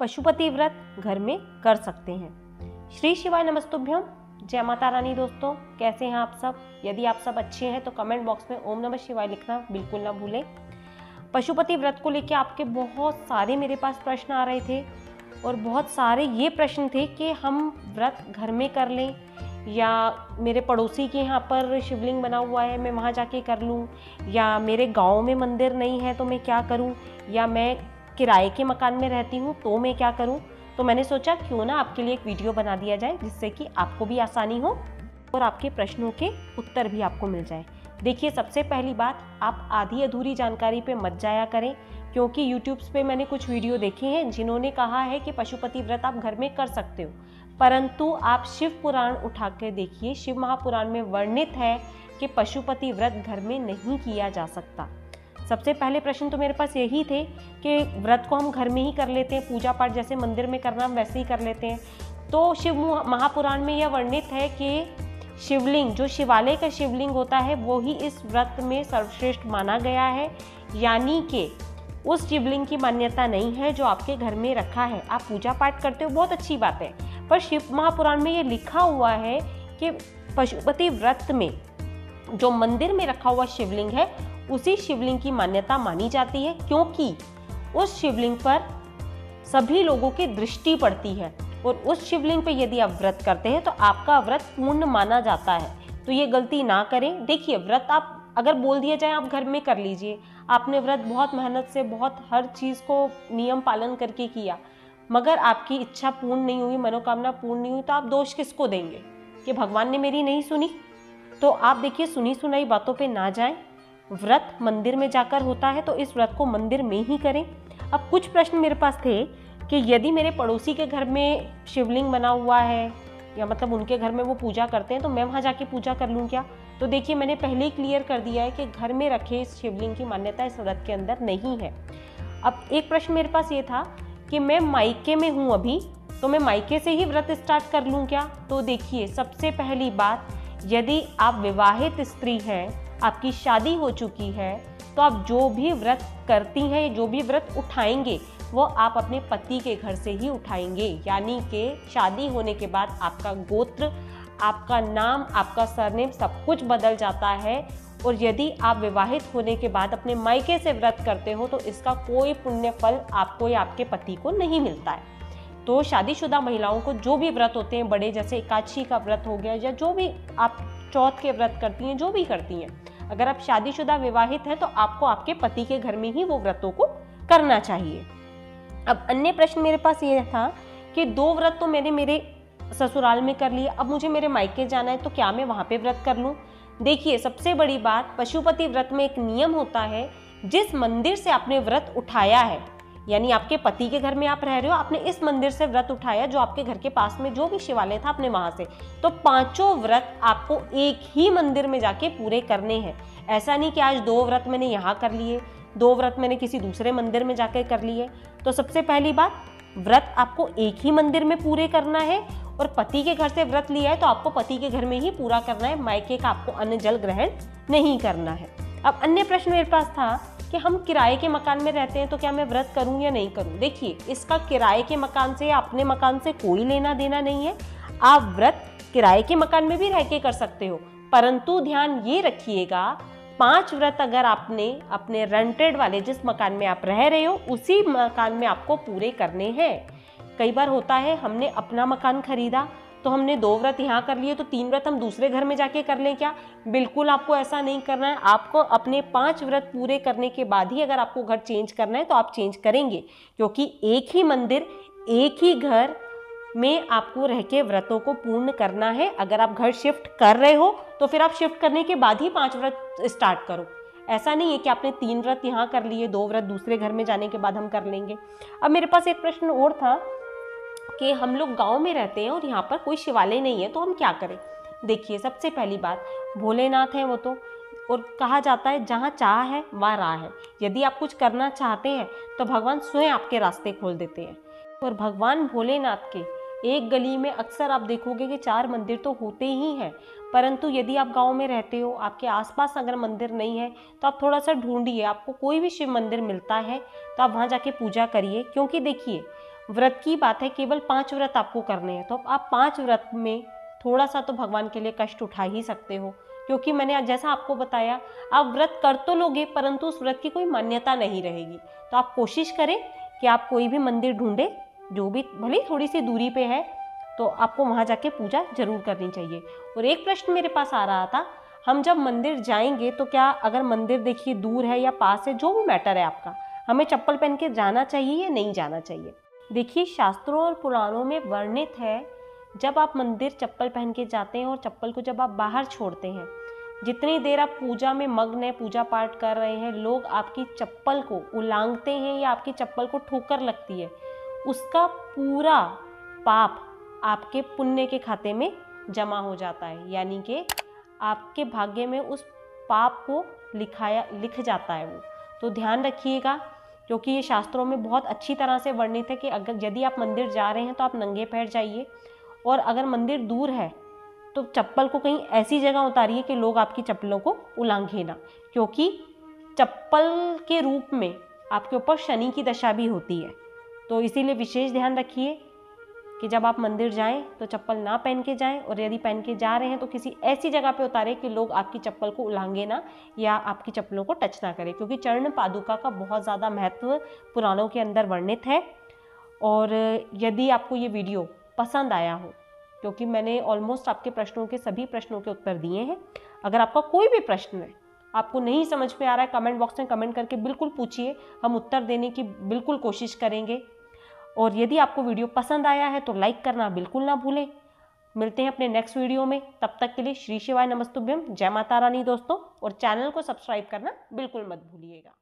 पशुपति व्रत घर में कर सकते हैं। श्री शिवाय नमस्तुभ्यम। जय माता रानी दोस्तों, कैसे हैं आप सब? यदि आप सब अच्छे हैं तो कमेंट बॉक्स में ओम नमः शिवाय लिखना बिल्कुल ना भूलें। पशुपति व्रत को लेकर आपके बहुत सारे मेरे पास प्रश्न आ रहे थे और बहुत सारे ये प्रश्न थे कि हम व्रत घर में कर लें या मेरे पड़ोसी के यहाँ पर शिवलिंग बना हुआ है, मैं वहाँ जाके कर लूँ या मेरे गाँव में मंदिर नहीं है तो मैं क्या करूँ या मैं किराए के मकान में रहती हूँ तो मैं क्या करूँ? तो मैंने सोचा, क्यों ना आपके लिए एक वीडियो बना दिया जाए, जिससे कि आपको भी आसानी हो और आपके प्रश्नों के उत्तर भी आपको मिल जाए। देखिए, सबसे पहली बात, आप आधी अधूरी जानकारी पे मत जाया करें, क्योंकि यूट्यूब्स पे मैंने कुछ वीडियो देखे हैं, जिन्होंने कहा है कि पशुपति व्रत आप घर में कर सकते हो। परंतु आप शिव पुराण उठा कर देखिए, शिव महापुराण में वर्णित है कि पशुपति व्रत घर में नहीं किया जा सकता। सबसे पहले प्रश्न तो मेरे पास यही थे कि व्रत को हम घर में ही कर लेते हैं पूजा पाठ जैसे मंदिर में करना हम वैसे ही कर लेते हैं। तो शिव महापुराण में यह वर्णित है कि शिवलिंग, जो शिवालय का शिवलिंग होता है, वो ही इस व्रत में सर्वश्रेष्ठ माना गया है। यानी कि उस शिवलिंग की मान्यता नहीं है जो आपके घर में रखा है। आप पूजा पाठ करते हो, बहुत अच्छी बात है। पर शिव, महापुराण में ये लिखा हुआ है कि पशुपति व्रत में जो मंदिर में रखा हुआ शिवलिंग है उसी शिवलिंग की मान्यता मानी जाती है, क्योंकि उस शिवलिंग पर सभी लोगों की दृष्टि पड़ती है। और उस शिवलिंग पर यदि आप व्रत करते हैं तो आपका व्रत पूर्ण माना जाता है। तो ये गलती ना करें। देखिए, व्रत आप अगर बोल दिया जाए, आप घर में कर लीजिए। आपने व्रत बहुत मेहनत से, बहुत हर चीज़ को नियम पालन करके किया, मगर आपकी इच्छा पूर्ण नहीं हुई, मनोकामना पूर्ण नहीं हुई तो आप दोष किसको देंगे? कि भगवान ने मेरी नहीं सुनी। तो आप देखिए, सुनी सुनाई बातों पे ना जाएँ। व्रत मंदिर में जाकर होता है तो इस व्रत को मंदिर में ही करें। अब कुछ प्रश्न मेरे पास थे कि यदि मेरे पड़ोसी के घर में शिवलिंग बना हुआ है, या मतलब उनके घर में वो पूजा करते हैं तो मैं वहाँ जाके पूजा कर लूँ क्या? तो देखिए, मैंने पहले ही क्लियर कर दिया है कि घर में रखे इस शिवलिंग की मान्यता इस व्रत के अंदर नहीं है। अब एक प्रश्न मेरे पास ये था कि मैं मायके में हूँ अभी तो मैं मायके से ही व्रत स्टार्ट कर लूँ क्या? तो देखिए, सबसे पहली बात यदि आप विवाहित स्त्री हैं, आपकी शादी हो चुकी है तो आप जो भी व्रत करती हैं, जो भी व्रत उठाएँगे, वो आप अपने पति के घर से ही उठाएँगे। यानी कि शादी होने के बाद आपका गोत्र, आपका नाम, आपका सरनेम सब कुछ बदल जाता है। और यदि आप विवाहित होने के बाद अपने मायके से व्रत करते हो तो इसका कोई पुण्य फल आपको या आपके पति को नहीं मिलता है। तो शादीशुदा महिलाओं को जो भी व्रत होते हैं, बड़े जैसे एकादशी का व्रत हो गया या जो भी आप चौथ के व्रत करती हैं, जो भी करती हैं, अगर आप शादीशुदा विवाहित हैं तो आपको आपके पति के घर में ही वो व्रतों को करना चाहिए। अब अन्य प्रश्न मेरे पास ये था कि दो व्रत तो मैंने मेरे ससुराल में कर लिए, अब मुझे मेरे मायके जाना है तो क्या मैं वहाँ पे व्रत कर लूँ? देखिए, सबसे बड़ी बात, पशुपति व्रत में एक नियम होता है, जिस मंदिर से आपने व्रत उठाया है यानी आपके पति के घर में आप रह रहे हो, आपने इस मंदिर से व्रत उठाया जो आपके घर के पास में जो भी शिवालय था आपने वहाँ से। तो पाँचों व्रत आपको एक ही मंदिर में जाके पूरे करने हैं। ऐसा नहीं कि आज दो व्रत मैंने यहाँ कर लिए, दो व्रत मैंने किसी दूसरे मंदिर में जाकर कर लिए। तो सबसे पहली बात, व्रत आपको एक ही मंदिर में पूरे करना है और पति के घर से व्रत लिया है तो आपको पति के घर में ही पूरा करना है, मायके का आपको अन्न जल ग्रहण नहीं करना है। अब अन्य प्रश्न मेरे पास था कि हम किराए के मकान में रहते हैं तो क्या मैं व्रत करूँ या नहीं करूँ? देखिए, इसका किराए के मकान से या अपने मकान से कोई लेना देना नहीं है। आप व्रत किराए के मकान में भी रह के कर सकते हो। परंतु ध्यान ये रखिएगा, पाँच व्रत अगर आपने अपने रेंटेड वाले जिस मकान में आप रह रहे हो, उसी मकान में आपको पूरे करने हैं। कई बार होता है, हमने अपना मकान खरीदा तो हमने दो व्रत यहाँ कर लिए तो तीन व्रत हम दूसरे घर में जाके कर लें क्या? बिल्कुल आपको ऐसा नहीं करना है। आपको अपने पाँच व्रत पूरे करने के बाद ही अगर आपको घर चेंज करना है तो आप चेंज करेंगे, क्योंकि एक ही मंदिर, एक ही घर में आपको रह के व्रतों को पूर्ण करना है। अगर आप घर शिफ्ट कर रहे हो तो फिर आप शिफ्ट करने के बाद ही पाँच व्रत स्टार्ट करो। ऐसा नहीं है कि आपने तीन व्रत यहाँ कर लिए, दो व्रत दूसरे घर में जाने के बाद हम कर लेंगे। अब मेरे पास एक प्रश्न और था कि हम लोग गाँव में रहते हैं और यहाँ पर कोई शिवालय नहीं है तो हम क्या करें? देखिए, सबसे पहली बात, भोलेनाथ हैं वो तो और कहा जाता है, जहाँ चाह है, वहाँ राह है। यदि आप कुछ करना चाहते हैं तो भगवान स्वयं आपके रास्ते खोल देते हैं। और भगवान भोलेनाथ के एक गली में अक्सर आप देखोगे कि चार मंदिर तो होते ही हैं, परंतु यदि आप गाँव में रहते हो, आपके आसपास अगर मंदिर नहीं है तो आप थोड़ा सा ढूंढिए, आपको कोई भी शिव मंदिर मिलता है तो आप वहाँ जाके पूजा करिए। क्योंकि देखिए व्रत की बात है, केवल पाँच व्रत आपको करने हैं। तो आप पाँच व्रत में थोड़ा सा तो भगवान के लिए कष्ट उठा ही सकते हो, क्योंकि मैंने जैसा आपको बताया, आप व्रत कर तो लोगे, परंतु उस व्रत की कोई मान्यता नहीं रहेगी। तो आप कोशिश करें कि आप कोई भी मंदिर ढूंढे, जो भी, भले थोड़ी सी दूरी पे है तो आपको वहाँ जाके पूजा ज़रूर करनी चाहिए। और एक प्रश्न मेरे पास आ रहा था, हम जब मंदिर जाएँगे तो क्या अगर मंदिर देखिए दूर है या पास है, जो भी मैटर है आपका, हमें चप्पल पहन के जाना चाहिए या नहीं जाना चाहिए? देखिए, शास्त्रों और पुराणों में वर्णित है, जब आप मंदिर चप्पल पहन के जाते हैं और चप्पल को जब आप बाहर छोड़ते हैं, जितनी देर आप पूजा में मग्न है, पूजा पाठ कर रहे हैं, लोग आपकी चप्पल को उलांगते हैं या आपकी चप्पल को ठोकर लगती है, उसका पूरा पाप आपके पुण्य के खाते में जमा हो जाता है। यानी कि आपके भाग्य में उस पाप को लिखाया, लिख जाता है वो। तो ध्यान रखिएगा क्योंकि ये शास्त्रों में बहुत अच्छी तरह से वर्णित है कि अगर यदि आप मंदिर जा रहे हैं तो आप नंगे पैर जाइए। और अगर मंदिर दूर है तो चप्पल को कहीं ऐसी जगह उतारिए कि लोग आपकी चप्पलों को उलांघे ना। क्योंकि चप्पल के रूप में आपके ऊपर शनि की दशा भी होती है। तो इसीलिए विशेष ध्यान रखिए। कि जब आप मंदिर जाएँ तो चप्पल ना पहन के जाएँ और यदि पहन के जा रहे हैं तो किसी ऐसी जगह पे उतारें कि लोग आपकी चप्पल को उलांगे ना या आपकी चप्पलों को टच ना करें, क्योंकि चरण पादुका का बहुत ज़्यादा महत्व पुराणों के अंदर वर्णित है। और यदि आपको ये वीडियो पसंद आया हो, क्योंकि मैंने ऑलमोस्ट आपके प्रश्नों के सभी प्रश्नों के उत्तर दिए हैं, अगर आपका कोई भी प्रश्न है, आपको नहीं समझ में आ रहा है कमेंट बॉक्स में कमेंट करके बिल्कुल पूछिए, हम उत्तर देने की बिल्कुल कोशिश करेंगे। और यदि आपको वीडियो पसंद आया है तो लाइक करना बिल्कुल ना भूलें। मिलते हैं अपने नेक्स्ट वीडियो में। तब तक के लिए श्री शिवाय नमस्तुभ्यम। जय माता रानी दोस्तों और चैनल को सब्सक्राइब करना बिल्कुल मत भूलिएगा।